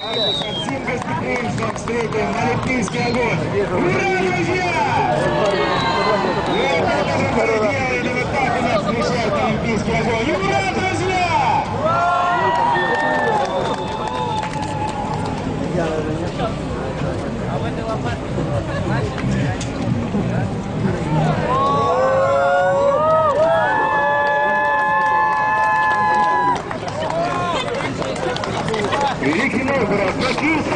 Всем гостеприимством встретим Олимпийский огонь. Ура, друзья! Вот это же мы именно так у нас встречает Олимпийский огонь. Ура, друзья! Великий Новгород, такие события бывают раз в века,